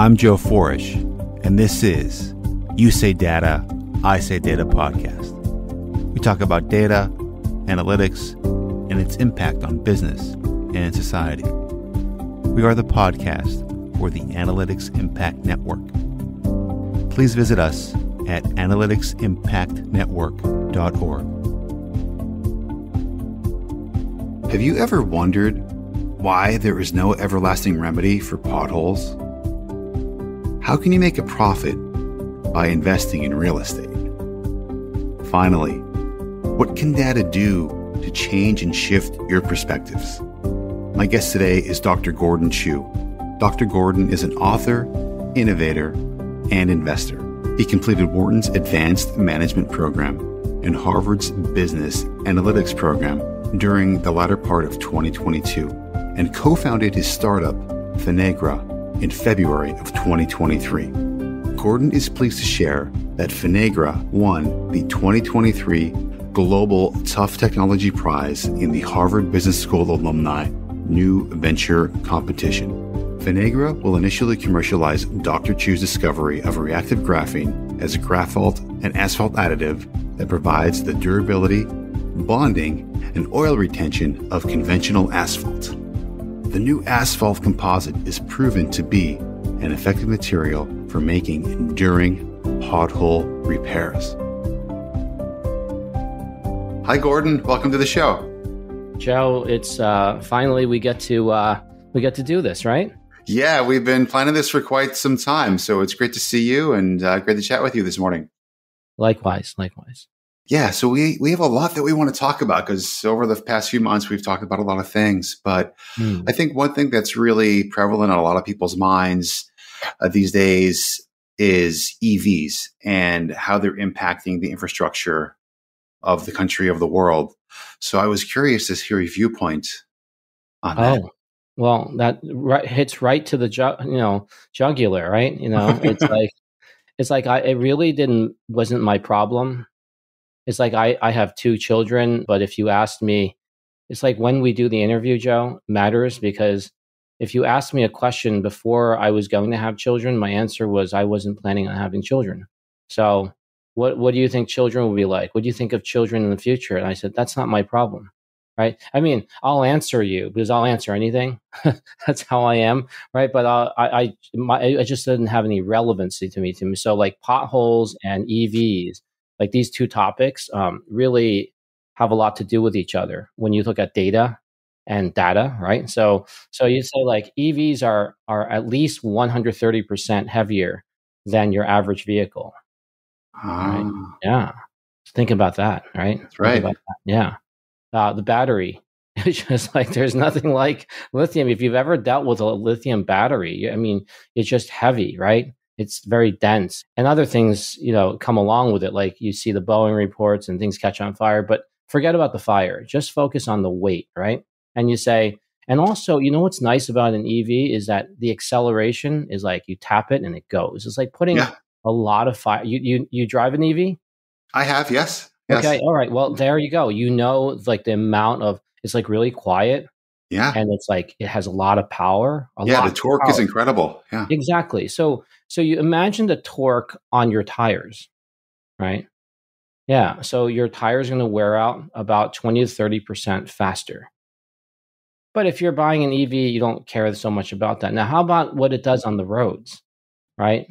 I'm Joe Forish, and this is You Say Data, I Say Data podcast. We talk about data, analytics, and its impact on business and society. We are the podcast for the Analytics Impact Network. Please visit us at analyticsimpactnetwork.org. Have you ever wondered why there is no everlasting remedy for potholes? How can you make a profit by investing in real estate? Finally, what can data do to change and shift your perspectives? My guest today is Dr. Gordon Chiu. Dr. Gordon is an author, innovator, and investor. He completed Wharton's Advanced Management Program and Harvard's Business Analytics Program during the latter part of 2022 and co founded his startup, Finagra, in February of 2023. Gordon is pleased to share that Finagra won the 2023 Global Tough Technology Prize in the Harvard Business School Alumni New Venture Competition. Finagra will initially commercialize Dr. Chiu's discovery of reactive graphene as a graphite and asphalt additive that provides the durability, bonding, and oil retention of conventional asphalt. The new asphalt composite is proven to be an effective material for making enduring pothole repairs. Hi, Gordon. Welcome to the show. Joe, it's uh, finally we get to uh, we get to do this, right? Yeah, we've been planning this for quite some time, so it's great to see you and uh, great to chat with you this morning. Likewise, likewise. Yeah, so we we have a lot that we want to talk about because over the past few months we've talked about a lot of things. But mm. I think one thing that's really prevalent on a lot of people's minds uh, these days is EVs and how they're impacting the infrastructure of the country of the world. So I was curious to hear your viewpoint on oh. that. Well, that right, hits right to the ju- you know jugular, right? You know, it's like it's like I it really didn't wasn't my problem it's like I, I have two children, but if you asked me, it's like when we do the interview, Joe, matters because if you asked me a question before I was going to have children, my answer was I wasn't planning on having children. So what what do you think children will be like? What do you think of children in the future? And I said, that's not my problem. Right. I mean, I'll answer you because I'll answer anything. that's how I am. Right. But uh, I, I, my, I just didn't have any relevancy to me. To me. So like potholes and EVs like these two topics um, really have a lot to do with each other when you look at data and data right? So so you say like evs are are at least 130% heavier than your average vehicle right? Ah. yeah. Think about that right? That's right. that. yeah. Uh, the battery it's just like there's nothing like lithium. If you've ever dealt with a lithium battery i mean it's just heavy right it's very dense. And other things you know come along with it like you see the boeing reports and things catch on fire but forget about the fire. Just focus on the weight right? And you say and also you know what's nice about an ev is that the acceleration is like you tap it and it goes. It's like putting yeah. a lot of fire. You, you you drive an ev i have yes. yes. Okay all right. Well there you go. You know like the amount of it's like really quiet yeah. And it's like it has a lot of power. yeah, the torque is incredible. Yeah. Exactly. So so you imagine the torque on your tires, right? Yeah. So your tires are going to wear out about 20 to 30% faster. But if you're buying an EV, you don't care so much about that. Now, how about what it does on the roads, right?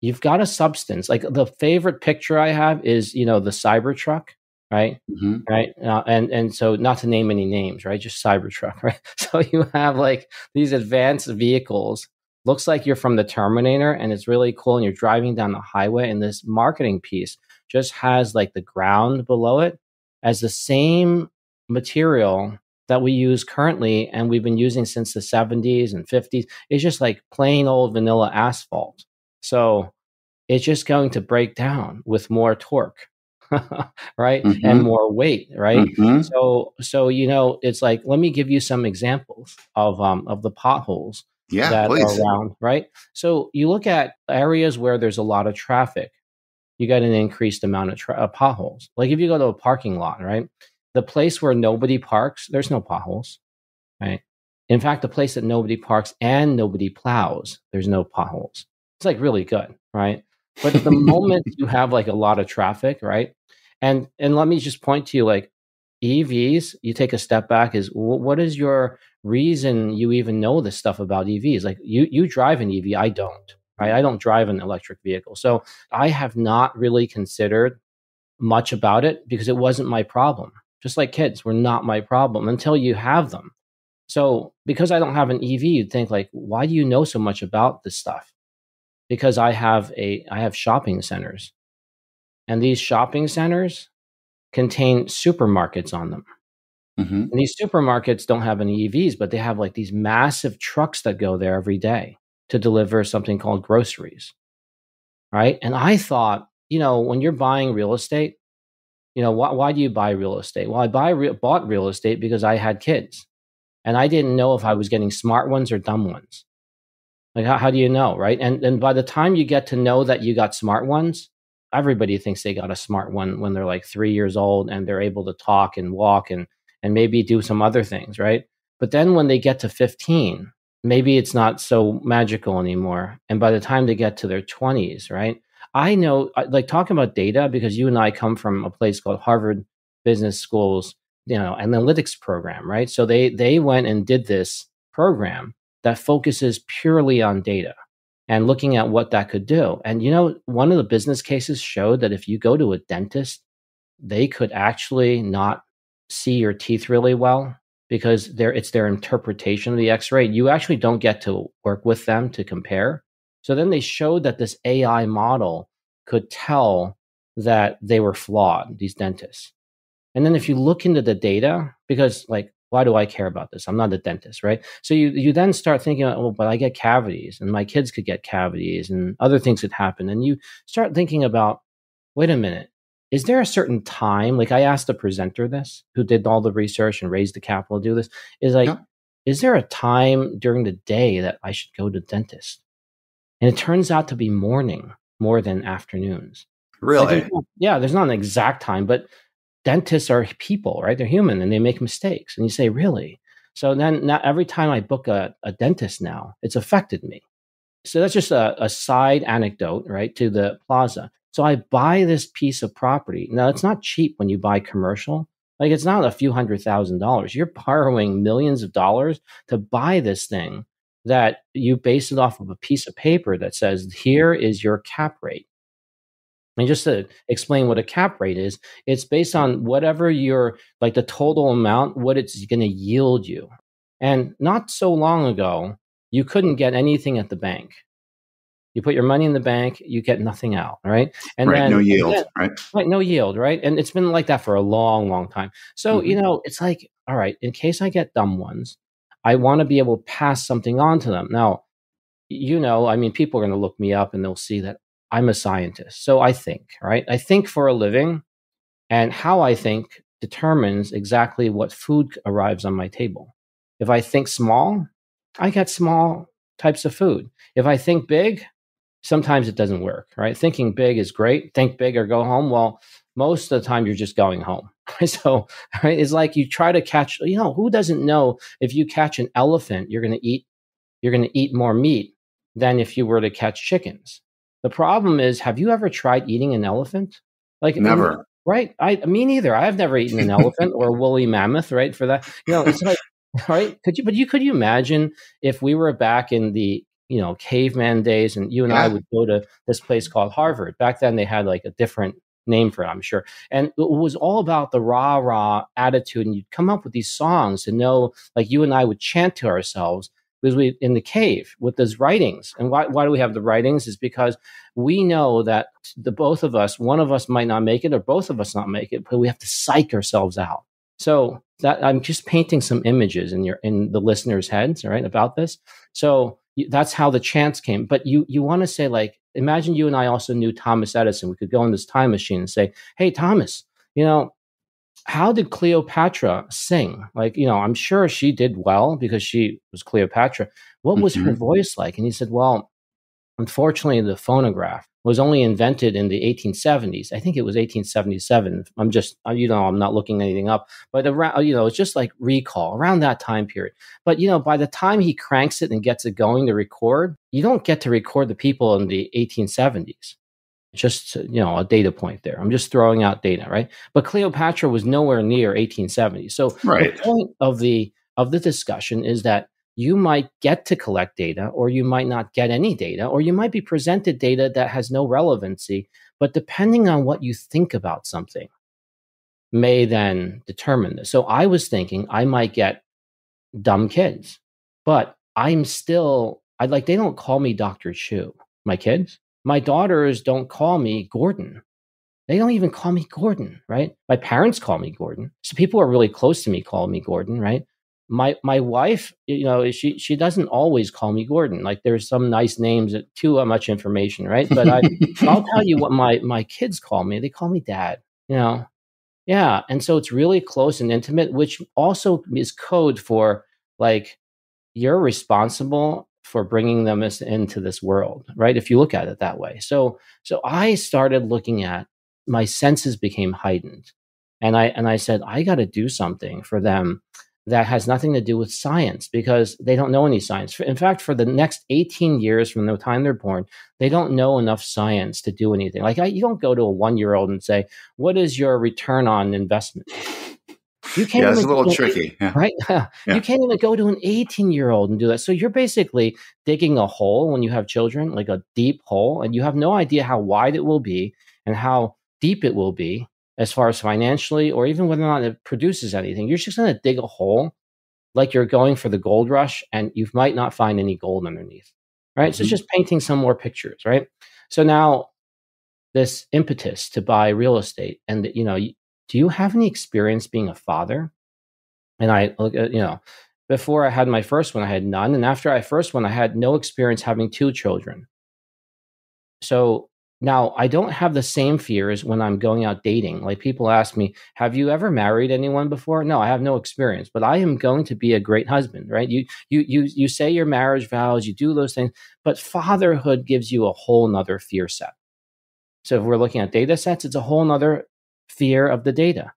You've got a substance. Like the favorite picture I have is, you know, the Cybertruck right? Mm-hmm. Right. Uh, and and so not to name any names, right? Just Cybertruck, right? So you have like these advanced vehicles. Looks like you're from the Terminator, and it's really cool. And you're driving down the highway, and this marketing piece just has like the ground below it as the same material that we use currently and we've been using since the 70s and 50s. It's just like plain old vanilla asphalt. So it's just going to break down with more torque right mm-hmm. and more weight right mm-hmm. so so you know it's like let me give you some examples of um of the potholes yeah, that please. are around right so you look at areas where there's a lot of traffic you get an increased amount of tra- uh, potholes like if you go to a parking lot right the place where nobody parks there's no potholes right In fact, the place that nobody parks and nobody plows, there's no potholes. It's like really good, right? But the moment you have like a lot of traffic, right? And and let me just point to you like EVs, you take a step back is what is your reason you even know this stuff about EVs? Like you you drive an EV, I don't. Right? I don't drive an electric vehicle. So I have not really considered much about it because it wasn't my problem. Just like kids were not my problem until you have them. So because I don't have an EV, you'd think like, why do you know so much about this stuff? Because I have a I have shopping centers. And these shopping centers contain supermarkets on them. Mm-hmm. And these supermarkets don't have any EVs, but they have like these massive trucks that go there every day to deliver something called groceries. Right. And I thought, you know, when you're buying real estate, you know, why, why do you buy real estate? Well, I buy re- bought real estate because I had kids and I didn't know if I was getting smart ones or dumb ones. Like, how, how do you know? Right. And, and by the time you get to know that you got smart ones, everybody thinks they got a smart one when they're like three years old and they're able to talk and walk and, and maybe do some other things. Right. But then when they get to 15, maybe it's not so magical anymore. And by the time they get to their 20s, right? I know, like talking about data, because you and I come from a place called Harvard Business School's, you know, analytics program, right? So they they went and did this program that focuses purely on data and looking at what that could do. And you know, one of the business cases showed that if you go to a dentist, they could actually not see your teeth really well because it's their interpretation of the x-ray. You actually don't get to work with them to compare. So then they showed that this ai model could tell that they were flawed these dentists. And then if you look into the data because like why do i care about this? I'm not a dentist right? So you you then start thinking oh but i get cavities and my kids could get cavities and other things could happen and you start thinking about wait a minute is there a certain time like i asked the presenter this who did all the research and raised the capital to do this is like yeah. is there a time during the day that i should go to the dentist? And it turns out to be morning more than afternoons. Really? like yeah there's not an exact time but dentists are people right they're human and they make mistakes and you say really so then now every time i book a, a dentist now it's affected me so that's just a, a side anecdote right to the plaza so I buy this piece of property. Now, it's not cheap when you buy commercial. Like, it's not a few hundred thousand dollars. You're borrowing millions of dollars to buy this thing that you base it off of a piece of paper that says, here is your cap rate. And just to explain what a cap rate is, it's based on whatever your, like the total amount, what it's going to yield you. And not so long ago, you couldn't get anything at the bank. You put your money in the bank, you get nothing out, right? And right, then, no yield, then, right? Right, no yield, right? And it's been like that for a long, long time. So mm-hmm. you know, it's like, all right, in case I get dumb ones, I want to be able to pass something on to them. Now, you know, I mean, people are going to look me up and they'll see that I'm a scientist. So I think, right? I think for a living, and how I think determines exactly what food arrives on my table. If I think small, I get small types of food. If I think big, sometimes it doesn't work, right? Thinking big is great. Think big or go home. Well, most of the time you're just going home. so right, it's like you try to catch, you know, who doesn't know if you catch an elephant, you're going to eat, you're going to eat more meat than if you were to catch chickens. The problem is, have you ever tried eating an elephant? Like never. right. I me neither. I've never eaten an elephant or a woolly mammoth, right? For that. You know, it's like right? Could you but you could you imagine if we were back in the you know caveman days and you and yeah. i would go to this place called harvard back then they had like a different name for it i'm sure and it was all about the rah rah attitude and you'd come up with these songs to know like you and i would chant to ourselves because we in the cave with those writings and why, why do we have the writings is because we know that the both of us one of us might not make it or both of us not make it but we have to psych ourselves out so that i'm just painting some images in your in the listeners heads right about this so that's how the chance came. But you you want to say like, imagine you and I also knew Thomas Edison. We could go in this time machine and say, hey Thomas, you know, how did Cleopatra sing? Like, you know, I'm sure she did well because she was Cleopatra. What was mm-hmm. her voice like? And he said, well, Unfortunately, the phonograph was only invented in the 1870s. I think it was 1877. I'm just, uh, you know, I'm not looking anything up, but around, you know, it's just like recall around that time period. But, you know, by the time he cranks it and gets it going to record, you don't get to record the people in the 1870s. Just, you know, a data point there. I'm just throwing out data, right? But Cleopatra was nowhere near 1870. So right. the point of the, of the discussion is that you might get to collect data or you might not get any data or you might be presented data that has no relevancy but depending on what you think about something may then determine this so i was thinking i might get dumb kids but i'm still i like they don't call me dr chiu my kids my daughters don't call me gordon. They don't even call me gordon right? My parents call me gordon. So people are really close to me call me gordon right? My my wife you know she she doesn't always call me gordon. Like there's some nice names that too much information right? But i i'll tell you what my my kids call me. They call me dad you know? Yeah and so it's really close and intimate which also is code for like you're responsible for bringing them into this world right if you look at it that way so so i started looking at my senses became heightened and i and i said i got to do something for them that has nothing to do with science because they don't know any science. In fact, for the next 18 years from the time they're born, they don't know enough science to do anything. Like I, you don't go to a one year old and say, What is your return on investment? You can't yeah, it's a little tricky. Yeah. Right? Yeah. You can't even go to an 18 year old and do that. So you're basically digging a hole when you have children, like a deep hole, and you have no idea how wide it will be and how deep it will be as far as financially or even whether or not it produces anything. You're just going to dig a hole like you're going for the gold rush and you might not find any gold underneath. Right. Mm-hmm. So it's just painting some more pictures. Right. So now this impetus to buy real estate and, you know, do you have any experience being a father? And I you know, before I had my first one, I had none. And after I first one, I had no experience having two children. So now, I don't have the same fears when I'm going out dating. Like people ask me, "Have you ever married anyone before?" No, I have no experience, but I am going to be a great husband, right? You you you you say your marriage vows, you do those things, but fatherhood gives you a whole nother fear set. So if we're looking at data sets, it's a whole nother fear of the data.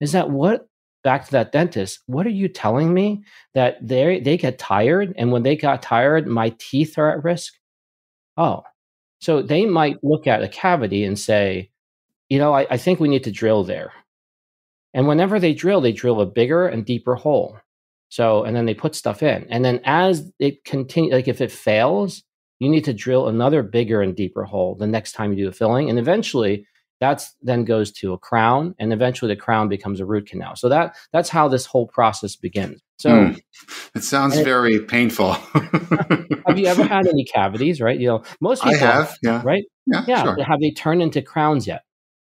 Is that what back to that dentist, what are you telling me that they they get tired and when they got tired, my teeth are at risk? Oh, so they might look at a cavity and say, you know, I, I think we need to drill there. And whenever they drill, they drill a bigger and deeper hole. So, and then they put stuff in. And then as it continues, like if it fails, you need to drill another bigger and deeper hole the next time you do the filling. And eventually that's then goes to a crown and eventually the crown becomes a root canal. So that that's how this whole process begins. So mm. it sounds very painful. have you ever had any cavities? Right? You know, most people I have. Yeah. Right? Yeah. Yeah. Sure. Have they turned into crowns yet?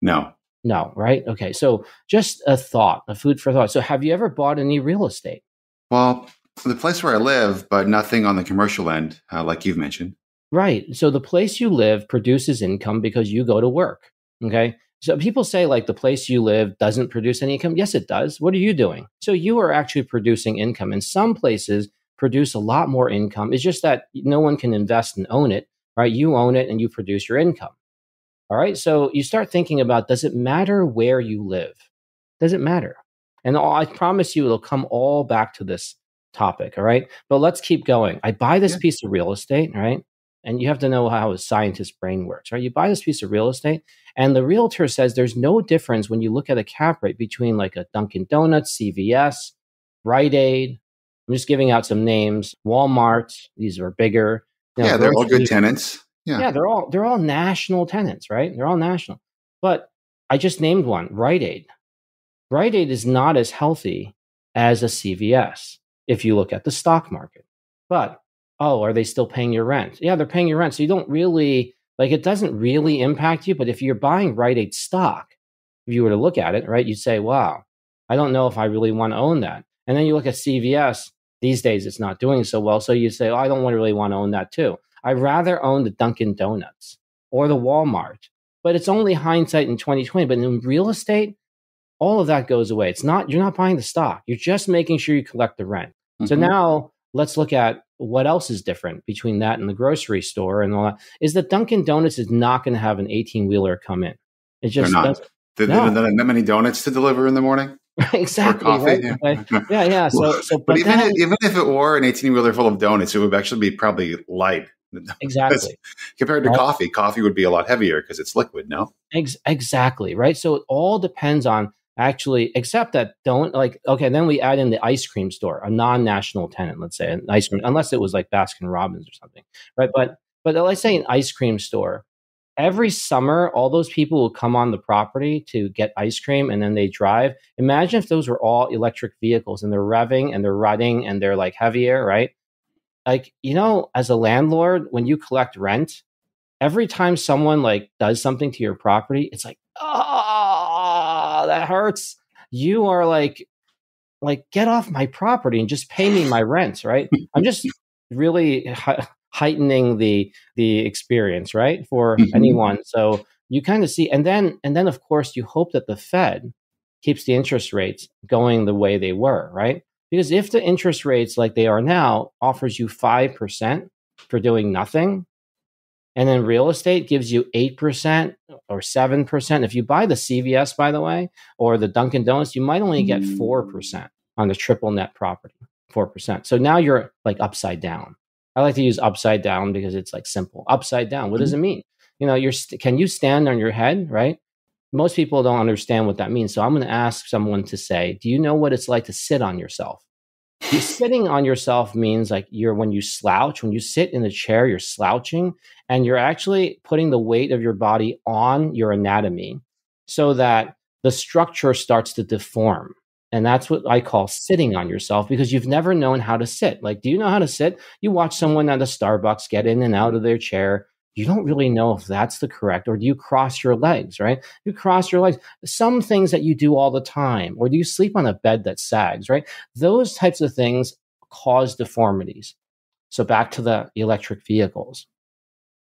No. No. Right? Okay. So just a thought, a food for thought. So have you ever bought any real estate? Well, the place where I live, but nothing on the commercial end, uh, like you've mentioned. Right. So the place you live produces income because you go to work. Okay. So people say like the place you live doesn't produce any income. Yes, it does. What are you doing? So you are actually producing income. And some places produce a lot more income. It's just that no one can invest and own it, right? You own it and you produce your income. All right. So you start thinking about does it matter where you live? Does it matter? And I promise you it'll come all back to this topic. All right. But let's keep going. I buy this yeah. piece of real estate, right? And you have to know how a scientist's brain works, right? You buy this piece of real estate and the realtor says there's no difference when you look at a cap rate between like a Dunkin' Donuts, CVS, Rite Aid. I'm just giving out some names. Walmart. These are bigger. You know, yeah, they're all good tenants. Yeah. yeah, they're all they're all national tenants, right? They're all national. But I just named one, Rite Aid. Rite Aid is not as healthy as a CVS if you look at the stock market. But oh, are they still paying your rent? Yeah, they're paying your rent. So you don't really like it doesn't really impact you, but if you're buying Rite Aid stock, if you were to look at it, right, you'd say, wow, I don't know if I really want to own that. And then you look at CVS, these days it's not doing so well. So you say, oh, I don't really want to own that too. I'd rather own the Dunkin' Donuts or the Walmart. But it's only hindsight in 2020. But in real estate, all of that goes away. It's not, you're not buying the stock. You're just making sure you collect the rent. Mm-hmm. So now let's look at what else is different between that and the grocery store and all that is that Dunkin' Donuts is not going to have an 18 wheeler come in. It just They're not. Did no. that many donuts to deliver in the morning? exactly. Right? Yeah. yeah, yeah. So, so but, but even, then, even if it were an 18 wheeler full of donuts, it would actually be probably light. Exactly. compared to right. coffee, coffee would be a lot heavier because it's liquid, no? Ex- exactly. Right. So it all depends on actually, except that don't like, okay, then we add in the ice cream store, a non national tenant, let's say, an ice cream, unless it was like Baskin Robbins or something. Right. But, but let's say an ice cream store every summer all those people will come on the property to get ice cream and then they drive imagine if those were all electric vehicles and they're revving and they're riding and they're like heavier right like you know as a landlord when you collect rent every time someone like does something to your property it's like oh that hurts you are like like get off my property and just pay me my rent right? I'm just really heightening the the experience right for mm-hmm. anyone. So you kind of see and then and then of course you hope that the fed keeps the interest rates going the way they were right? Because if the interest rates like they are now offers you 5% for doing nothing and then real estate gives you 8% or 7% if you buy the cvs by the way or the dunkin donuts you might only get 4% on the triple net property 4% so now you're like upside down I like to use upside down because it's like simple. Upside down. What does mm-hmm. it mean? You know, you're st- can you stand on your head, right? Most people don't understand what that means. So I'm going to ask someone to say, "Do you know what it's like to sit on yourself?" Sitting on yourself means like you're when you slouch, when you sit in a chair, you're slouching and you're actually putting the weight of your body on your anatomy so that the structure starts to deform. And that's what I call sitting on yourself because you've never known how to sit. Like, do you know how to sit? You watch someone at a Starbucks get in and out of their chair. You don't really know if that's the correct, or do you cross your legs, right? You cross your legs. Some things that you do all the time, or do you sleep on a bed that sags, right? Those types of things cause deformities. So back to the electric vehicles,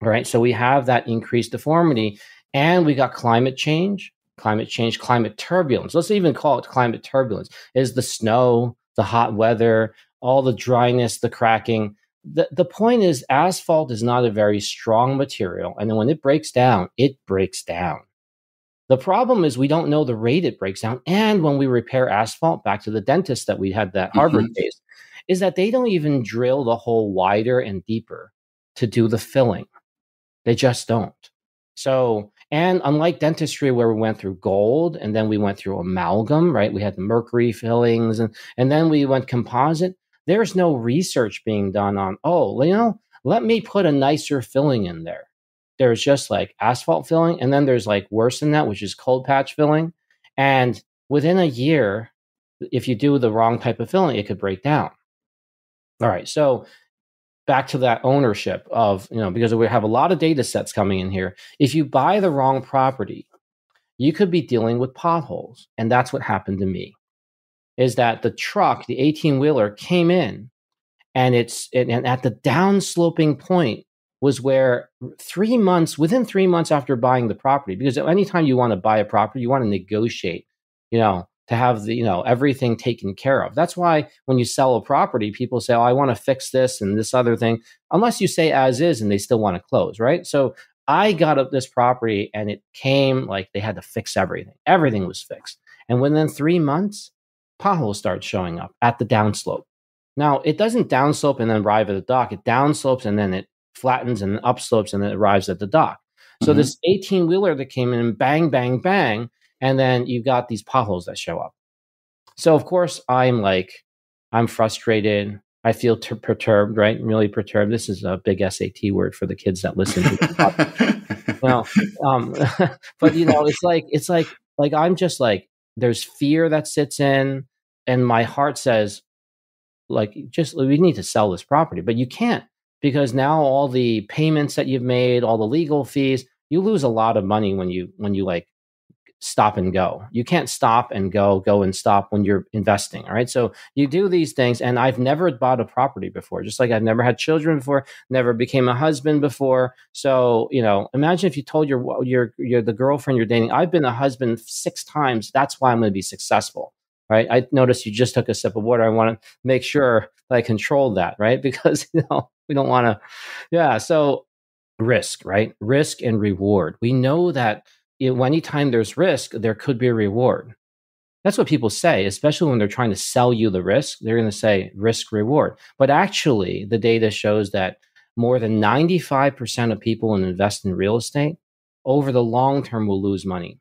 right? So we have that increased deformity and we got climate change climate change, climate turbulence. Let's even call it climate turbulence. Is the snow, the hot weather, all the dryness, the cracking. The, the point is, asphalt is not a very strong material. And when it breaks down, it breaks down. The problem is we don't know the rate it breaks down. And when we repair asphalt, back to the dentist that we had that Harvard mm-hmm. case, is that they don't even drill the hole wider and deeper to do the filling. They just don't. So and unlike dentistry, where we went through gold and then we went through amalgam, right? We had mercury fillings and, and then we went composite. There's no research being done on, oh, you know, let me put a nicer filling in there. There's just like asphalt filling. And then there's like worse than that, which is cold patch filling. And within a year, if you do the wrong type of filling, it could break down. All right. So back to that ownership of, you know, because we have a lot of data sets coming in here. If you buy the wrong property, you could be dealing with potholes. And that's what happened to me. Is that the truck, the 18 wheeler came in and it's and at the downsloping point was where three months within three months after buying the property because anytime you want to buy a property you want to negotiate you know to have the you know everything taken care of. That's why when you sell a property people say oh i want to fix this and this other thing unless you say as is and they still want to close right? So i got up this property and it came like they had to fix everything. Everything was fixed. And within three months potholes start showing up at the downslope. Now it doesn't downslope and then arrive at the dock. It downslopes and then it flattens and upslopes and then it arrives at the dock. So mm-hmm. this 18 wheeler that came in and bang bang bang and then you've got these potholes that show up. So of course I'm like, I'm frustrated. I feel ter- perturbed, right? Really perturbed. This is a big SAT word for the kids that listen. To well, um, but you know, it's like it's like like I'm just like there's fear that sits in, and my heart says, like, just we need to sell this property, but you can't because now all the payments that you've made, all the legal fees, you lose a lot of money when you when you like stop and go. You can't stop and go, go and stop when you're investing. All right. So you do these things. And I've never bought a property before, just like I've never had children before, never became a husband before. So, you know, imagine if you told your, your, your, the girlfriend you're dating, I've been a husband six times. That's why I'm going to be successful. right? I noticed you just took a sip of water. I want to make sure that I control that, right? Because you know we don't want to. Yeah. So risk, right? Risk and reward. We know that you know, anytime there's risk, there could be a reward. That's what people say, especially when they're trying to sell you the risk. They're going to say risk reward. But actually, the data shows that more than 95% of people who invest in real estate over the long term will lose money.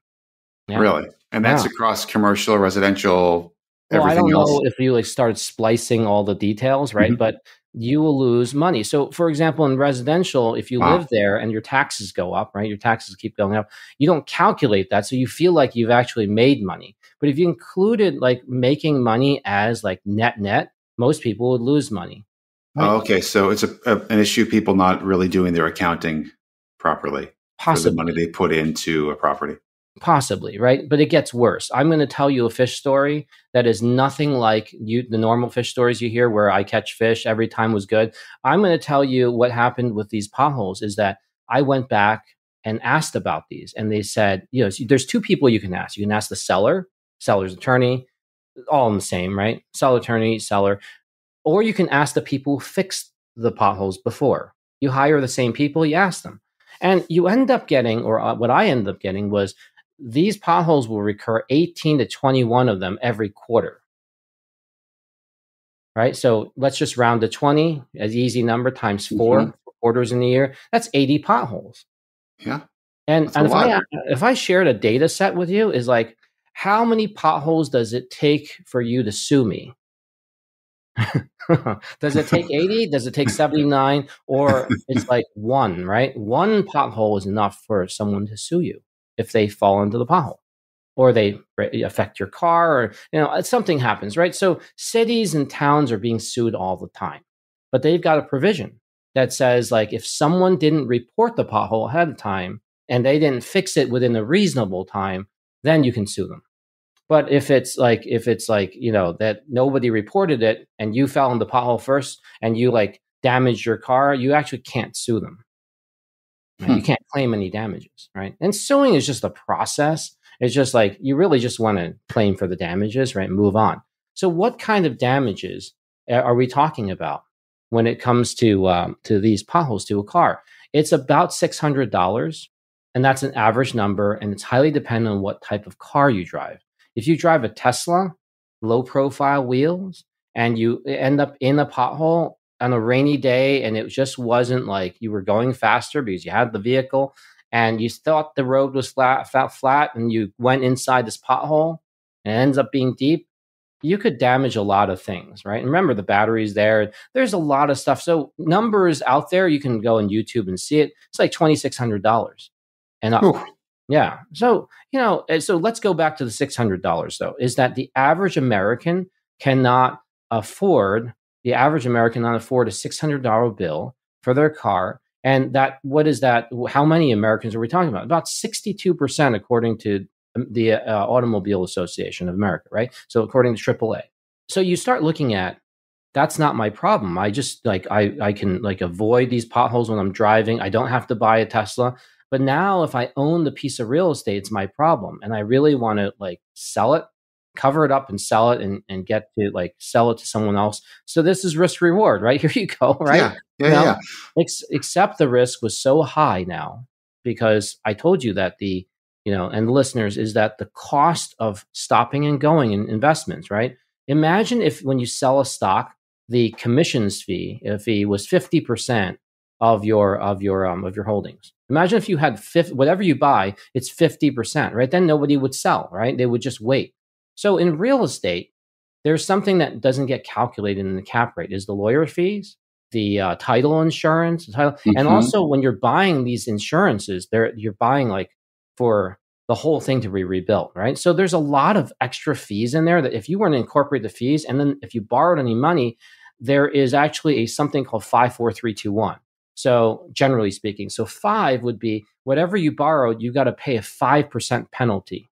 Yeah. Really? And that's yeah. across commercial, residential, well, I don't else. know if you like start splicing all the details, right? Mm-hmm. But you will lose money. So, for example, in residential, if you wow. live there and your taxes go up, right, your taxes keep going up, you don't calculate that. So you feel like you've actually made money. But if you included like making money as like net net, most people would lose money. Oh, right? Oh, okay. So it's a, a, an issue people not really doing their accounting properly Possibly. for the money they put into a property. Possibly, right? But it gets worse. I'm going to tell you a fish story that is nothing like you the normal fish stories you hear where I catch fish every time was good. I'm going to tell you what happened with these potholes is that I went back and asked about these and they said, you know, there's two people you can ask. You can ask the seller, seller's attorney, all in the same, right? Seller attorney, seller, or you can ask the people who fixed the potholes before. You hire the same people, you ask them. And you end up getting, or uh, what I ended up getting was these potholes will recur 18 to 21 of them every quarter. Right? So let's just round to 20 as easy number times 4 mm-hmm. quarters in a year. That's 80 potholes. Yeah. And, and if I if I shared a data set with you is like how many potholes does it take for you to sue me? does it take 80? Does it take 79? Or it's like one, right? One pothole is enough for someone to sue you if they fall into the pothole or they affect your car or you know uh, something happens right? So cities and towns are being sued all the time but they've got a provision that says like if someone didn't report the pothole ahead of time and they didn't fix it within a reasonable time then you can sue them. But if it's like if it's like you know that nobody reported it and you fell in the pothole first and you like damaged your car you actually can't sue them Right? Hmm. You can't claim any damages, right? And suing is just a process. It's just like you really just want to claim for the damages, right? Move on. So, what kind of damages are we talking about when it comes to um, to these potholes to a car? It's about six hundred dollars, and that's an average number, and it's highly dependent on what type of car you drive. If you drive a Tesla, low profile wheels, and you end up in a pothole, on a rainy day and it just wasn't like you were going faster because you had the vehicle and you thought the road was flat, flat, flat and you went inside this pothole and it ends up being deep, you could damage a lot of things, right? And remember, the battery's there. There's a lot of stuff. So numbers out there, you can go on YouTube and see it. It's like twenty six hundred dollars, and uh, yeah. So you know, so let's go back to the six hundred dollars though. Is that the average American cannot afford the average American not afford a $600 bill for their car. And that, what is that? How many Americans are we talking about? About 62%, according to um, the uh, Automobile Association of America, right? So, according to AAA. So, you start looking at that's not my problem. I just like, I, I can like avoid these potholes when I'm driving. I don't have to buy a Tesla. But now, if I own the piece of real estate, it's my problem. And I really want to like sell it cover it up and sell it and, and get to like sell it to someone else. So this is risk reward, right? Here you go, right? Yeah, yeah, now, yeah. Ex- except the risk was so high now because I told you that the, you know, and the listeners is that the cost of stopping and going in investments, right? Imagine if when you sell a stock, the commissions fee, if fee was 50% of your of your um of your holdings. Imagine if you had 50, whatever you buy, it's 50%, right? Then nobody would sell, right? They would just wait. So in real estate, there's something that doesn't get calculated in the cap rate is the lawyer fees, the uh, title insurance, the title, mm-hmm. and also when you're buying these insurances, there you're buying like for the whole thing to be rebuilt, right? So there's a lot of extra fees in there that if you weren't to incorporate the fees, and then if you borrowed any money, there is actually a something called five, four, three, two, one. So generally speaking, so five would be whatever you borrowed, you got to pay a five percent penalty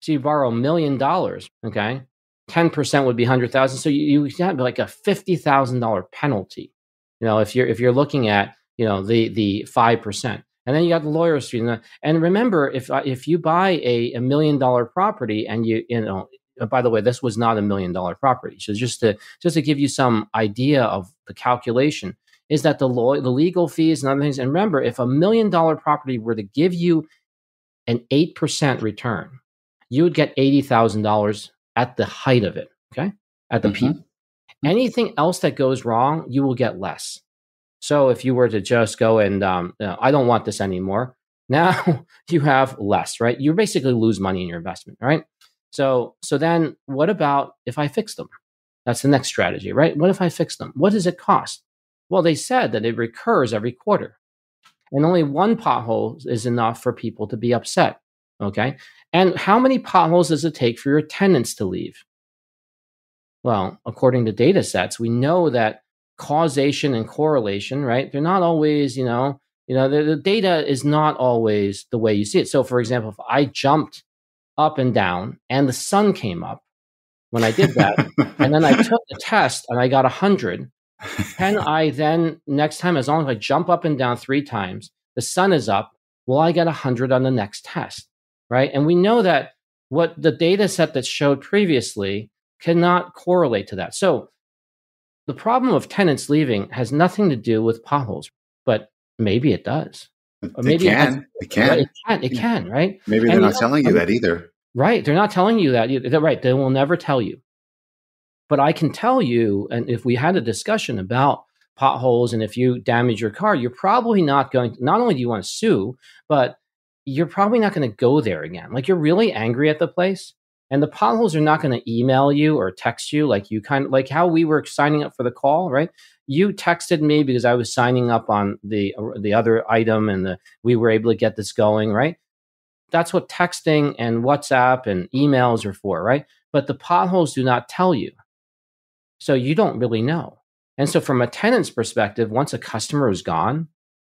so you borrow a million dollars, okay? 10% would be 100,000. So you, you have like a $50,000 penalty. You know, if you're if you're looking at, you know, the the 5%. And then you got the lawyer's fee. And remember, if uh, if you buy a, a million dollar property and you you know uh, by the way, this was not a million dollar property. So just to just to give you some idea of the calculation, is that the law, the legal fees and other things. And remember, if a million dollar property were to give you an eight percent return, you would get eighty thousand dollars at the height of it. Okay, at the mm-hmm. peak. Anything else that goes wrong, you will get less. So if you were to just go and um, you know, I don't want this anymore, now you have less, right? You basically lose money in your investment, right? So so then what about if I fix them? That's the next strategy, right? What if I fix them? What does it cost? Well, they said that it recurs every quarter. And only one pothole is enough for people to be upset. Okay. And how many potholes does it take for your tenants to leave? Well, according to data sets, we know that causation and correlation, right? They're not always, you know, you know, the, the, data is not always the way you see it. So, for example, if I jumped up and down and the sun came up when I did that, and then I took the test and I got 100, can I then, next time, as long as I jump up and down three times, the sun is up, will I get 100 on the next test? Right. And we know that what the data set that showed previously cannot correlate to that. So, the problem of tenants leaving has nothing to do with potholes, but Maybe it does. Or maybe it can. It, can. Right? It can. It can. Right. Maybe they're and not telling you that either. Right. They're not telling you that. Either. Right. They will never tell you. But I can tell you, and if we had a discussion about potholes and if you damage your car, you're probably not going. To, not only do you want to sue, but you're probably not going to go there again. Like you're really angry at the place, and the potholes are not going to email you or text you like you kind of like how we were signing up for the call, right? you texted me because I was signing up on the the other item and the, we were able to get this going, right? That's what texting and WhatsApp and emails are for, right? But the potholes do not tell you. So you don't really know. And so from a tenant's perspective, once a customer is gone,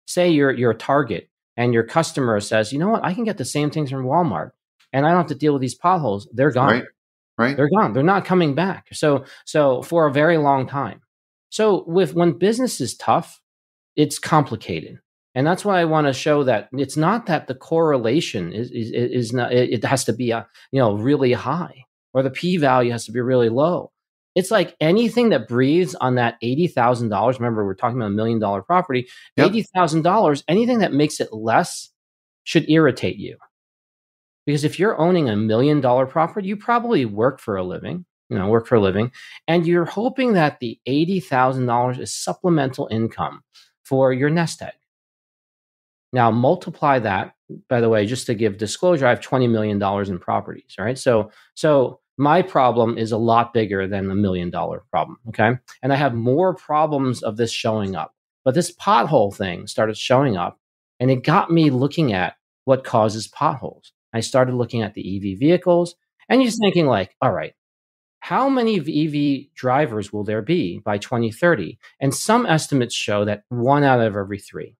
say you're you're a target and your customer says, you know what, I can get the same things from Walmart and I don't have to deal with these potholes, they're gone. Right. Right. They're gone. They're not coming back. So so for a very long time. So with when business is tough, it's complicated. And that's why I want to show that it's not that the correlation is, is, is not, it has to be, a, you know, really high or the P value has to be really low. It's like anything that breathes on that $80,000. Remember, we're talking about a million dollar property, yep. $80,000, anything that makes it less should irritate you. Because if you're owning a million dollar property, you probably work for a living you know, work for a living, and you're hoping that the $80,000 is supplemental income for your nest egg. Now, multiply that, by the way, just to give disclosure, I have $20 million in properties, right? So, so my problem is a lot bigger than a million dollar problem, okay? And I have more problems of this showing up. But this pothole thing started showing up, and it got me looking at what causes potholes. I started looking at the EV vehicles, and you're thinking like, all right, how many EV drivers will there be by 2030? And some estimates show that one out of every three.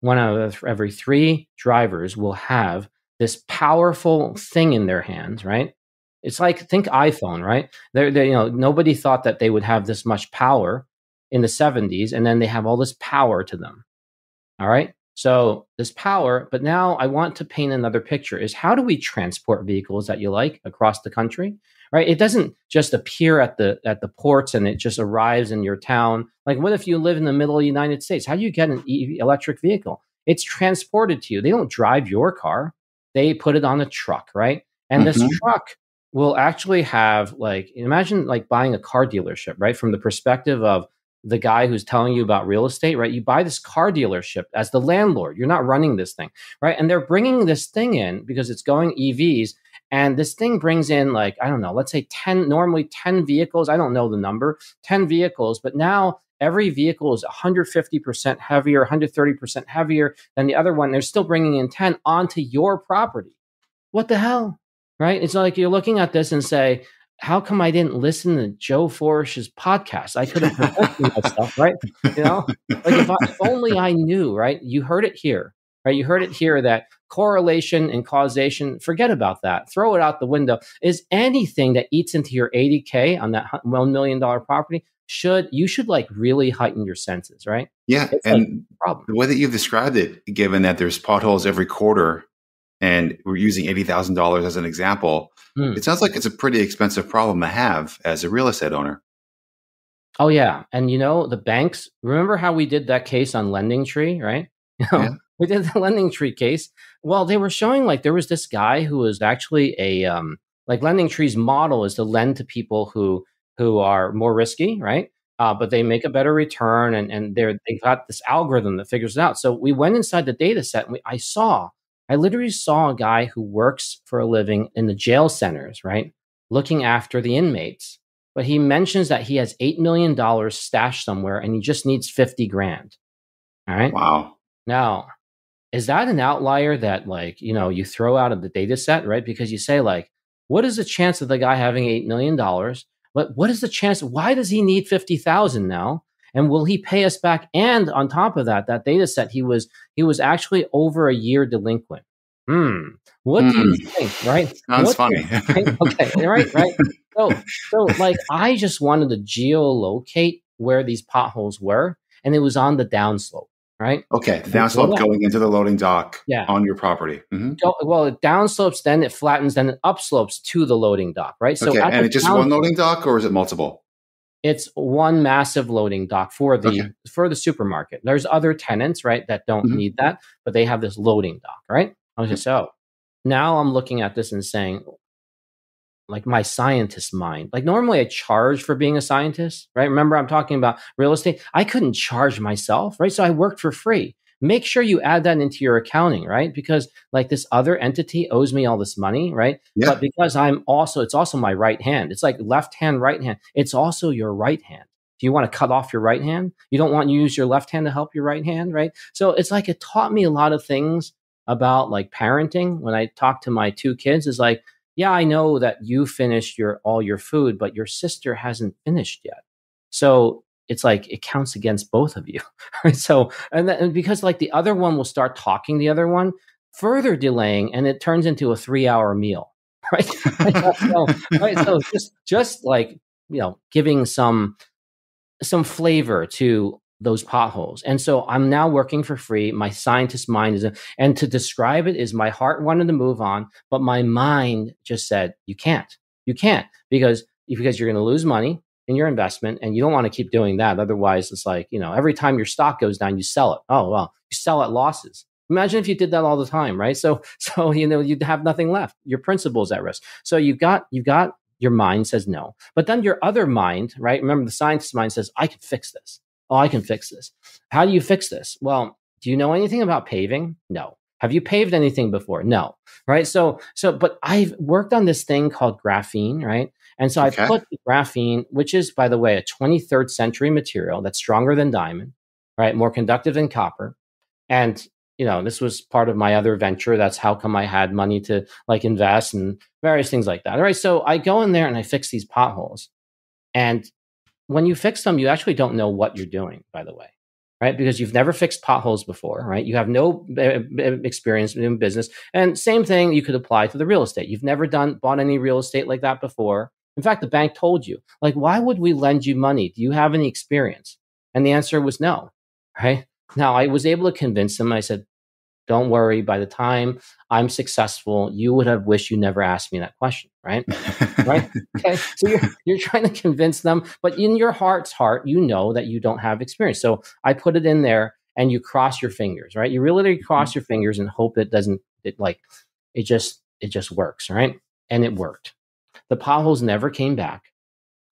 One out of every three drivers will have this powerful thing in their hands, right? It's like think iPhone, right? They're, they, you know, nobody thought that they would have this much power in the 70s, and then they have all this power to them. All right. So this power, but now I want to paint another picture is how do we transport vehicles that you like across the country? Right? It doesn't just appear at the at the ports and it just arrives in your town. Like what if you live in the middle of the United States? How do you get an EV electric vehicle? It's transported to you. They don't drive your car. They put it on a truck, right? And mm-hmm. this truck will actually have like imagine like buying a car dealership, right? From the perspective of the guy who's telling you about real estate, right? You buy this car dealership as the landlord. You're not running this thing, right? And they're bringing this thing in because it's going EVs. And this thing brings in, like, I don't know, let's say 10, normally 10 vehicles. I don't know the number, 10 vehicles. But now every vehicle is 150% heavier, 130% heavier than the other one. They're still bringing in 10 onto your property. What the hell? Right? It's like you're looking at this and say, how come I didn't listen to Joe Forish's podcast? I could have that stuff, right? You know, like if, I, if, only I knew, right? You heard it here, right? You heard it here that correlation and causation, forget about that. Throw it out the window. Is anything that eats into your 80K on that $1 million property, should you should like really heighten your senses, right? Yeah. It's and like the way that you've described it, given that there's potholes every quarter and we're using $80,000 as an example, mm. it sounds like it's a pretty expensive problem to have as a real estate owner. Oh yeah, and you know the banks. Remember how we did that case on Lending Tree, right? You know, yeah. we did the Lending Tree case. Well, they were showing like there was this guy who was actually a um, like Lending Tree's model is to lend to people who who are more risky, right? Uh, but they make a better return, and and they're they've got this algorithm that figures it out. So we went inside the data set, and we, I saw, I literally saw a guy who works for a living in the jail centers, right, looking after the inmates but he mentions that he has $8 million stashed somewhere and he just needs 50 grand. All right. Wow. Now, is that an outlier that like, you know, you throw out of the data set, right? Because you say like, what is the chance of the guy having $8 million? But what is the chance? Why does he need 50,000 now? And will he pay us back? And on top of that, that data set, he was, he was actually over a year delinquent. Hmm. What mm. do you hmm. think? Right? That's funny. okay. Right. Right. So, so like I just wanted to geolocate where these potholes were, and it was on the downslope. Right. Okay. The downslope going into the loading dock yeah. on your property. Mm-hmm. Well, it downslopes, then it flattens, then it upslopes to the loading dock. Right. So, okay. and it's just one loading dock, or is it multiple? It's one massive loading dock for the okay. for the supermarket. There's other tenants, right, that don't mm-hmm. need that, but they have this loading dock, right? Okay, so now I'm looking at this and saying, like my scientist mind. Like normally I charge for being a scientist, right? Remember I'm talking about real estate. I couldn't charge myself, right? So I worked for free. Make sure you add that into your accounting, right? Because like this other entity owes me all this money, right? Yeah. But because I'm also, it's also my right hand. It's like left hand, right hand. It's also your right hand. Do you want to cut off your right hand? You don't want to use your left hand to help your right hand, right? So it's like it taught me a lot of things about like parenting when I talk to my two kids is like, yeah, I know that you finished your all your food, but your sister hasn't finished yet. So it's like it counts against both of you. so and, then, and because like the other one will start talking the other one, further delaying, and it turns into a three hour meal. Right. so, right. So just just like you know, giving some some flavor to those potholes. And so I'm now working for free. My scientist mind is, and to describe it is my heart wanted to move on, but my mind just said, you can't, you can't because, because you're going to lose money in your investment and you don't want to keep doing that. Otherwise it's like, you know, every time your stock goes down, you sell it. Oh, well, you sell at losses. Imagine if you did that all the time, right? So, so, you know, you'd have nothing left. Your principle's at risk. So you've got, you've got your mind says no, but then your other mind, right? Remember the scientist mind says, I can fix this oh, I can fix this. How do you fix this? Well, do you know anything about paving? No. Have you paved anything before? No. Right. So, so, but I've worked on this thing called graphene, right? And so okay. I put graphene, which is, by the way, a 23rd century material that's stronger than diamond, right? More conductive than copper. And, you know, this was part of my other venture. That's how come I had money to like invest and various things like that. All right. So I go in there and I fix these potholes. And when you fix them, you actually don't know what you're doing, by the way, right? Because you've never fixed potholes before, right? You have no eh, eh, eh, experience in business. And same thing you could apply to the real estate. You've never done bought any real estate like that before. In fact, the bank told you, like, why would we lend you money? Do you have any experience? And the answer was no, right? Now I was able to convince them. I said, don't worry. By the time I'm successful, you would have wished you never asked me that question, right? right? Okay. So you're you're trying to convince them, but in your heart's heart, you know that you don't have experience. So I put it in there and you cross your fingers, right? You really cross mm-hmm. your fingers and hope it doesn't it like it just it just works, right? And it worked. The potholes never came back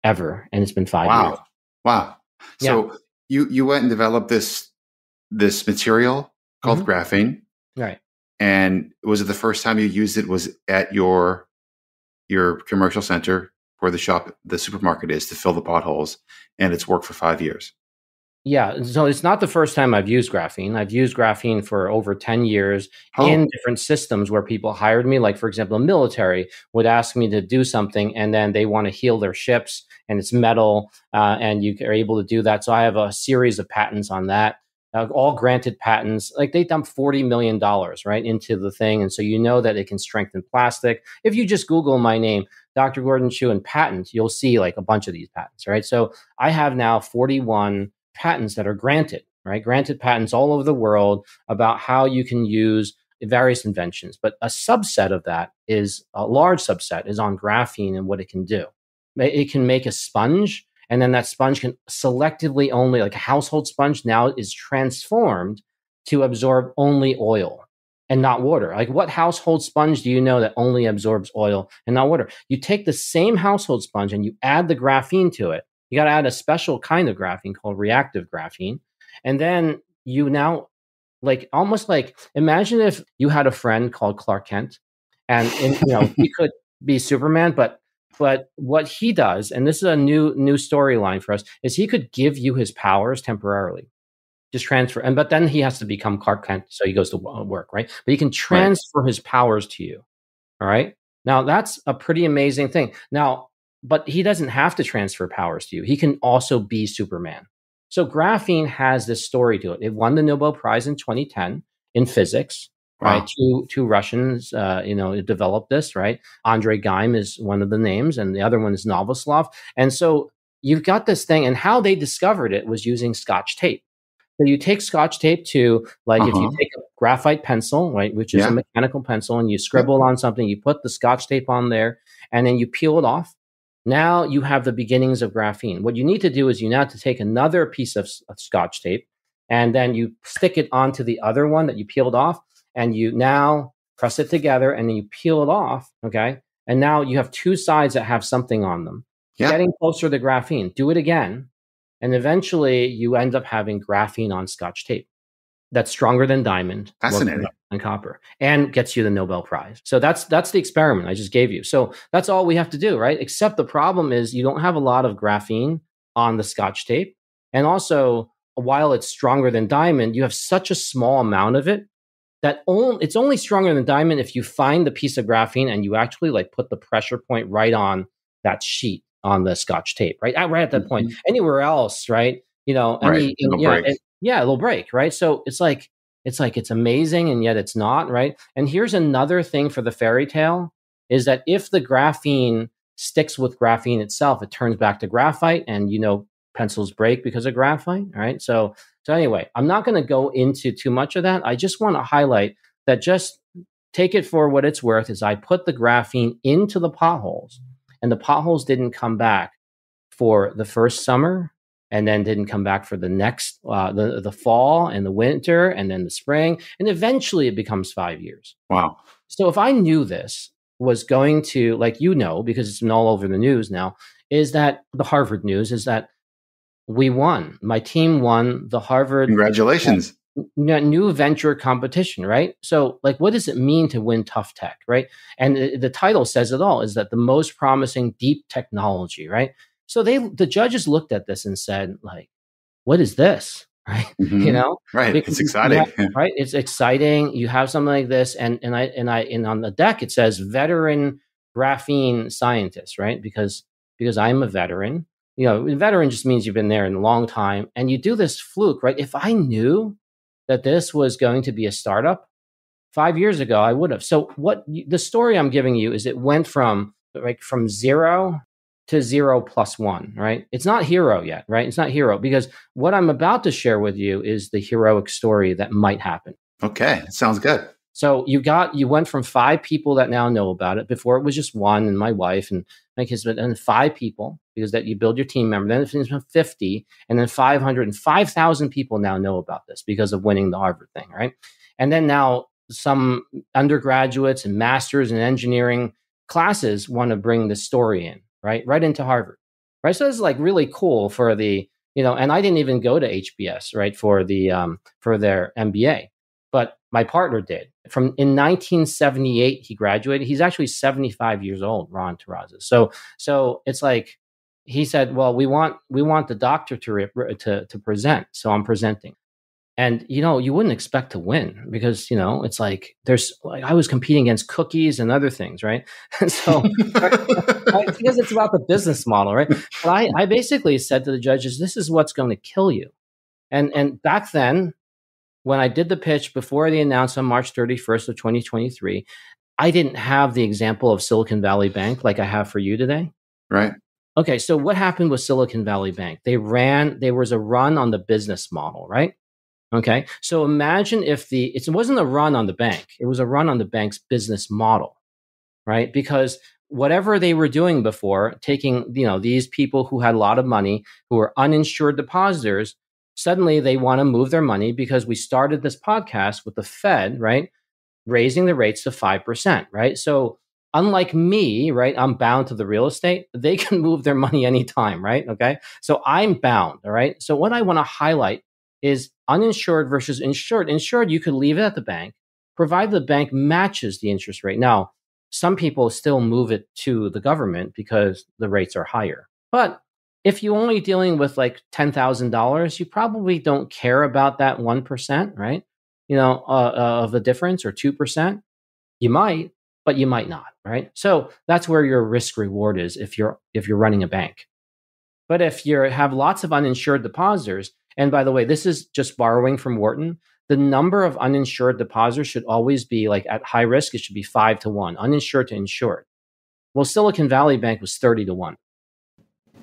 ever, and it's been five wow. years. Wow. So yeah. you you went and developed this this material called mm-hmm. graphene Right. And was it the first time you used it was at your your commercial center where the shop the supermarket is to fill the potholes and it's worked for 5 years? Yeah, so it's not the first time I've used graphene. I've used graphene for over 10 years oh. in different systems where people hired me. Like, for example, a military would ask me to do something and then they want to heal their ships and it's metal uh, and you are able to do that. So I have a series of patents on that uh, all granted patents. Like they dump $40 million, right, into the thing. And so you know that it can strengthen plastic. If you just Google my name, Dr. Gordon Chiu and patents, you'll see like a bunch of these patents, right? So I have now 41 patents that are granted, right? Granted patents all over the world about how you can use various inventions, but a subset of that is a large subset is on graphene and what it can do. It can make a sponge, and then that sponge can selectively only, like a household sponge, now is transformed to absorb only oil and not water. Like, what household sponge do you know that only absorbs oil and not water? You take the same household sponge and you add the graphene to it. You got to add a special kind of graphene called reactive graphene. And then you now, like, almost like imagine if you had a friend called Clark Kent and, and you know, he could be Superman, but but what he does, and this is a new new storyline for us, is he could give you his powers temporarily, just transfer. And but then he has to become Clark Kent, so he goes to work, right? But he can transfer right. his powers to you. All right. Now that's a pretty amazing thing. Now, but he doesn't have to transfer powers to you. He can also be Superman. So graphene has this story to it. It won the Nobel Prize in 2010 in physics wow. right? Two two Russians, uh, you know, developed this, right? Andrei Geim is one of the names, and the other one is Novoselov. And so you've got this thing, and how they discovered it was using Scotch tape. So you take Scotch tape to, like, uh-huh. if you uh-huh. take a graphite pencil, right, which is yeah. a mechanical pencil, and you scribble on something, you put the Scotch tape on there, and then you peel it off. Now you have the beginnings of graphene. What you need to do is you now to take another piece of, of Scotch tape, and then you stick it onto the other one that you peeled off, and you now press it together and then you peel it off. Okay. And now you have two sides that have something on them. Yeah. Getting closer to graphene. Do it again. And eventually you end up having graphene on scotch tape that's stronger than diamond Fascinating. and copper and gets you the Nobel Prize. So that's that's the experiment I just gave you. So that's all we have to do, right? Except the problem is you don't have a lot of graphene on the scotch tape. And also while it's stronger than diamond, you have such a small amount of it that only it's only stronger than diamond if you find the piece of graphene and you actually like put the pressure point right on that sheet on the scotch tape, right? At, right at that mm-hmm. point. Anywhere else, right? You know, any, right. yeah, it, yeah, it'll break, right? So it's like it's like it's amazing and yet it's not, right? And here's another thing for the fairy tale is that if the graphene sticks with graphene itself, it turns back to graphite and you know pencils break because of graphite, right? So so anyway, I'm not going to go into too much of that. I just want to highlight that just take it for what it's worth is I put the graphene into the potholes and the potholes didn't come back for the first summer and then didn't come back for the next uh, the, the fall and the winter and then the spring and eventually it becomes five years wow so if i knew this was going to like you know because it's been all over the news now is that the harvard news is that we won. My team won the Harvard. Congratulations. new venture competition, right? So, like, what does it mean to win tough tech, right? And the, the title says it all is that the most promising deep technology, right? So they, the judges looked at this and said, like, what is this? Right. Mm-hmm. You know, right. Because it's exciting. Have, right. It's exciting. You have something like this. And, and I, and I, and on the deck, it says veteran graphene scientist, right? Because, because I'm a veteran you know, veteran just means you've been there in a long time and you do this fluke, right? If I knew that this was going to be a startup five years ago, I would have. So what the story I'm giving you is it went from like from zero to zero plus one, right? It's not hero yet, right? It's not hero because what I'm about to share with you is the heroic story that might happen. Okay, sounds good. So you got you went from five people that now know about it. Before it was just one and my wife and my kids, but then five people because that you build your team member. Then it's fifty, and then five hundred and five thousand people now know about this because of winning the Harvard thing, right? And then now some undergraduates and masters in engineering classes want to bring the story in, right? Right into Harvard, right? So it's like really cool for the you know, and I didn't even go to HBS, right, for the um, for their MBA but my partner did. From in 1978, he graduated. He's actually 75 years old, Ron Terrazas. So, so it's like he said, "Well, we want we want the doctor to to to present, so I'm presenting." And you know, you wouldn't expect to win because you know it's like there's like I was competing against cookies and other things, right? and so because it's about the business model, right? But I, I basically said to the judges, "This is what's going to kill you." And and back then, when I did the pitch before they announced on March 31st of 2023, I didn't have the example of Silicon Valley Bank like I have for you today. Right. Okay, so what happened with Silicon Valley Bank? They ran, there was a run on the business model, right? Okay. So imagine if the, it wasn't a run on the bank, it was a run on the bank's business model, right? Because whatever they were doing before, taking, you know, these people who had a lot of money, who were uninsured depositors, suddenly they want to move their money because we started this podcast with the Fed, right? Raising the rates to 5%, right? So unlike me, right? I'm bound to the real estate. They can move their money anytime, right? Okay. So I'm bound. All right. So what I want to highlight is uninsured versus insured. Insured, you could leave it at the bank, provided the bank matches the interest rate. Now, some people still move it to the government because the rates are higher. But if you're only dealing with like $10,000, you probably don't care about that 1%, right? You know, uh, uh, of the difference or 2%. You might, but you might not, right? So that's where your risk reward is if you're if you're running a bank. But if you have lots of uninsured depositors, and by the way, this is just borrowing from Wharton, the number of uninsured depositors should always be like at high risk, it should be five to one, uninsured to insured. Well, Silicon Valley Bank was 30 to one,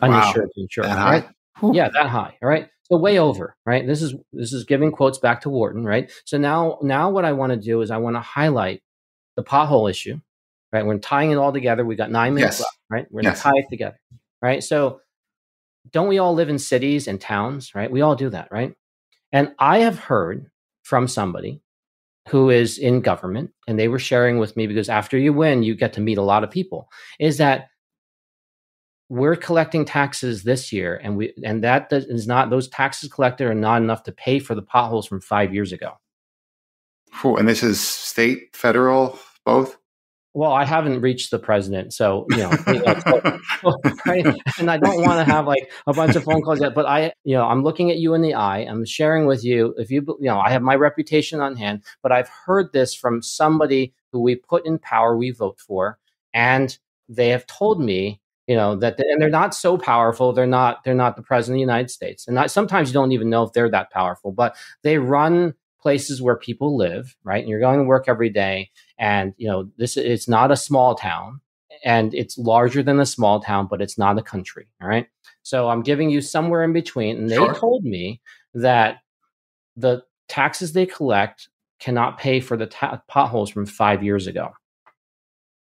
uninsured wow. to insured. That right? Yeah, that high. All right. So way over, right? This is this is giving quotes back to Wharton, right? So now now what I want to do is I want to highlight the pothole issue, right? We're tying it all together. We got nine minutes yes. left, right? We're yes. tie it together, right? So don't we all live in cities and towns, right? We all do that, right? And I have heard from somebody who is in government, and they were sharing with me because after you win, you get to meet a lot of people, is that we're collecting taxes this year, and we and that is not those taxes collected are not enough to pay for the potholes from five years ago. Cool. And this is state, federal, both? Well, I haven't reached the president, so you know, and I don't want to have like a bunch of phone calls yet. But I, you know, I'm looking at you in the eye. I'm sharing with you. If you, you know, I have my reputation on hand, but I've heard this from somebody who we put in power, we vote for, and they have told me, you know, that the, and they're not so powerful. They're not. They're not the president of the United States, and I, sometimes you don't even know if they're that powerful. But they run places where people live, right? And you're going to work every day. And, you know, this it's not a small town and it's larger than a small town, but it's not a country. All right. So I'm giving you somewhere in between. And they sure. told me that the taxes they collect cannot pay for the ta- potholes from five years ago.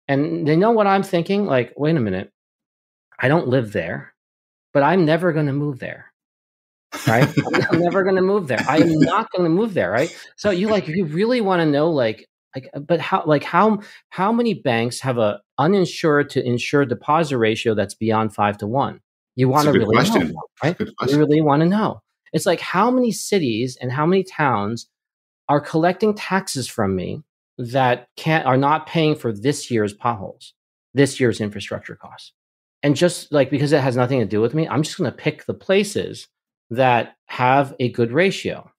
And they know what I'm thinking? Like, wait a minute. I don't live there, but I'm never going to move there right? I'm never going to move there. I am not going to move there, right? So you like, if you really want to know, like, like, uh, but how, like, how, how many banks have a uninsured to insured deposit ratio that's beyond five to one? You want to really question. know, right? You really want to know. It's like how many cities and how many towns are collecting taxes from me that can't are not paying for this year's potholes, this year's infrastructure costs. And just like because it has nothing to do with me, I'm just going to pick the places that have a good ratio.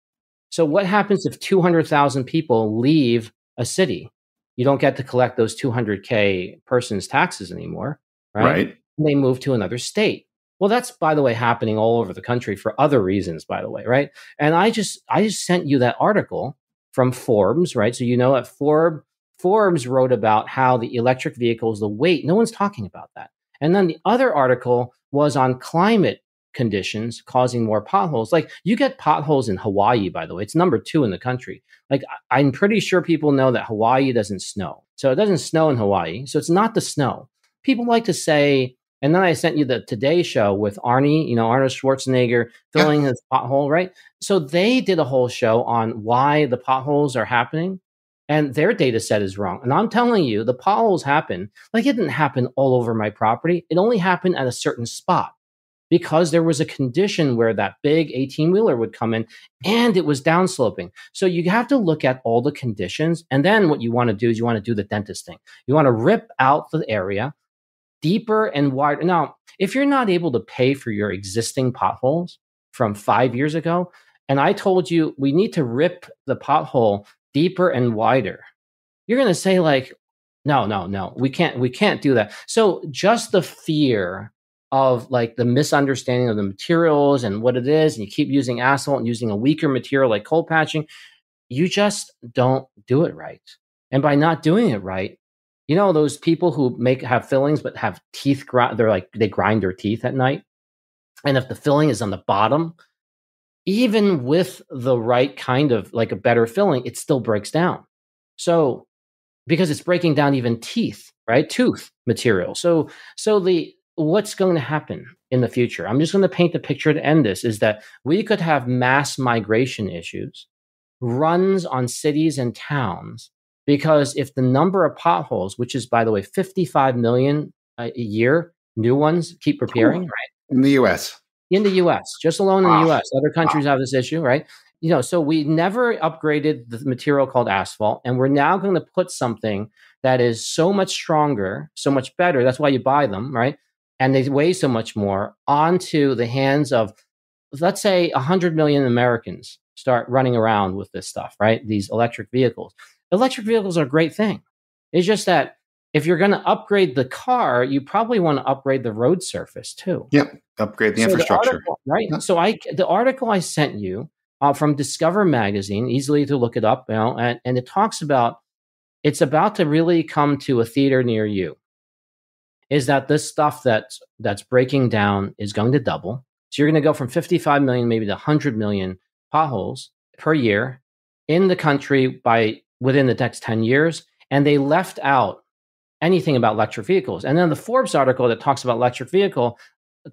So, what happens if 200,000 people leave a city? You don't get to collect those 200K persons' taxes anymore, right? right. They move to another state. Well, that's by the way happening all over the country for other reasons, by the way, right? And I just I just sent you that article from Forbes, right? So you know that Forbes Forbes wrote about how the electric vehicles, the weight, no one's talking about that. And then the other article was on climate conditions causing more potholes. Like you get potholes in Hawaii, by the way, it's number two in the country. Like I'm pretty sure people know that Hawaii doesn't snow. So it doesn't snow in Hawaii. So it's not the snow. People like to say, and then I sent you the Today Show with Arnie, you know, Arnold Schwarzenegger filling his pothole, right? So they did a whole show on why the potholes are happening and their data set is wrong. And I'm telling you, the potholes happen like it didn't happen all over my property. It only happened at a certain spot because there was a condition where that big 18 wheeler would come in and it was downsloping. So you have to look at all the conditions. And then what you want to do is you want to do the dentist thing. You want to rip out the area deeper and wider. Now, if you're not able to pay for your existing potholes from five years ago, and I told you we need to rip the pothole deeper and wider, you're going to say, like, no, no, no, we can't, we can't do that. So just the fear of like the misunderstanding of the materials and what it is, and you keep using asphalt and using a weaker material like cold patching, you just don't do it right. And by not doing it right, you know those people who make have fillings but have teeth grind they're like they grind their teeth at night. And if the filling is on the bottom, even with the right kind of like a better filling, it still breaks down. So because it's breaking down even teeth, right? Tooth material. So so the what's going to happen in the future? I'm just going to paint the picture to end this is that we could have mass migration issues, runs on cities and towns because if the number of potholes, which is by the way 55 million a year, new ones keep appearing, right? In the US. In the US, just alone in wow. the US. Other countries wow. have this issue, right? You know, so we never upgraded the material called asphalt, and we're now going to put something that is so much stronger, so much better. That's why you buy them, right? And they weigh so much more onto the hands of, let's say, 100 million Americans start running around with this stuff, right? These electric vehicles. Electric vehicles are a great thing. It's just that if you're going to upgrade the car, you probably want to upgrade the road surface too. Yep, upgrade the so infrastructure. The article, right. So I the article I sent you uh, from Discover magazine, easily to look it up, you know, and, and it talks about it's about to really come to a theater near you. Is that this stuff that's that's breaking down is going to double? So you're going to go from 55 million maybe to 100 million potholes per year in the country by within the next 10 years. And they left out anything about electric vehicles. And then the Forbes article that talks about electric vehicle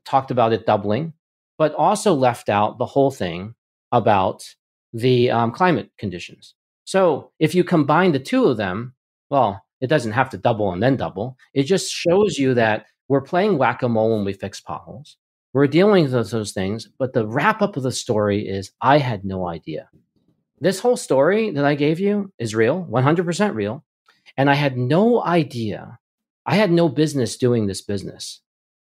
talked about it doubling, but also left out the whole thing about the um, climate conditions. So if you combine the two of them, well, it doesn't have to double and then double. It just shows you that we're playing whack a mole when we fix potholes. We're dealing with those, those things. But the wrap up of the story is I had no idea. This whole story that I gave you is real, 100% real. And I had no idea. I had no business doing this business.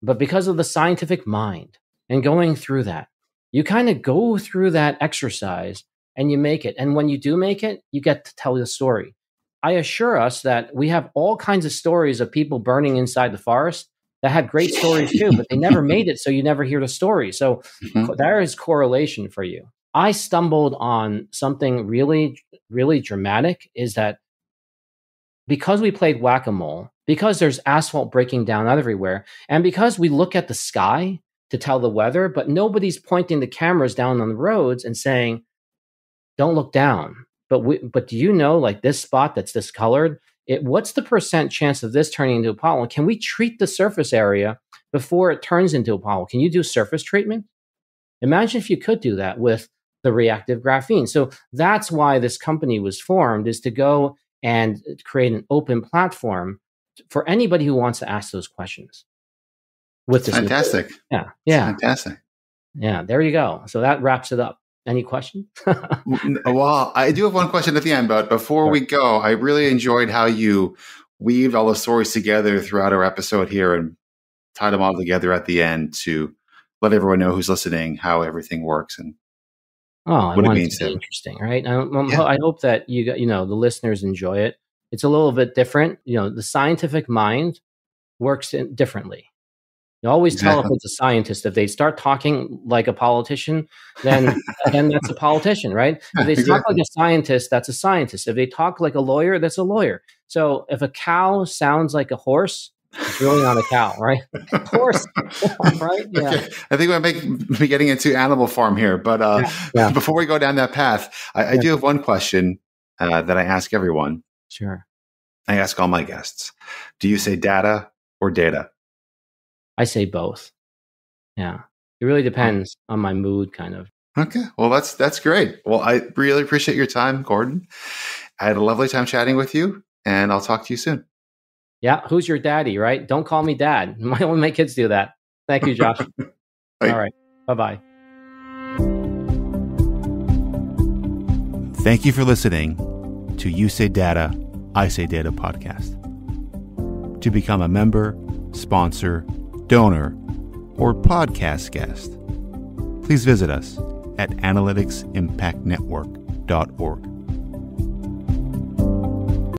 But because of the scientific mind and going through that, you kind of go through that exercise and you make it. And when you do make it, you get to tell the story. I assure us that we have all kinds of stories of people burning inside the forest that had great stories too, but they never made it. So you never hear the story. So mm-hmm. there is correlation for you. I stumbled on something really, really dramatic is that because we played whack a mole, because there's asphalt breaking down everywhere, and because we look at the sky to tell the weather, but nobody's pointing the cameras down on the roads and saying, don't look down. But we, but do you know like this spot that's discolored? It, what's the percent chance of this turning into a pothole? Can we treat the surface area before it turns into a pothole? Can you do surface treatment? Imagine if you could do that with the reactive graphene. So that's why this company was formed is to go and create an open platform for anybody who wants to ask those questions. With this fantastic, material. yeah, yeah, fantastic, yeah. There you go. So that wraps it up. Any questions? well, I do have one question at the end, but before sure. we go, I really enjoyed how you weaved all the stories together throughout our episode here and tied them all together at the end to let everyone know who's listening how everything works and Oh, what it means to be interesting, right? I, yeah. I hope that you you know the listeners enjoy it. It's a little bit different. You know, the scientific mind works differently. You always exactly. tell if it's a scientist if they start talking like a politician, then then that's a politician, right? If they exactly. talk like a scientist, that's a scientist. If they talk like a lawyer, that's a lawyer. So if a cow sounds like a horse, it's really not a cow, right? Of course, right? Yeah. Okay. I think we might be getting into animal farm here, but uh, yeah. Yeah. before we go down that path, I, I do have one question uh, that I ask everyone. Sure. I ask all my guests: Do you say data or data? I say both. Yeah, it really hmm. depends on my mood, kind of. Okay, well that's that's great. Well, I really appreciate your time, Gordon. I had a lovely time chatting with you, and I'll talk to you soon. Yeah, who's your daddy, right? Don't call me dad. My my kids do that. Thank you, Josh. All right. Bye bye. Thank you for listening to You Say Data, I Say Data podcast. To become a member, sponsor, donor, or podcast guest, please visit us at analyticsimpactnetwork.org.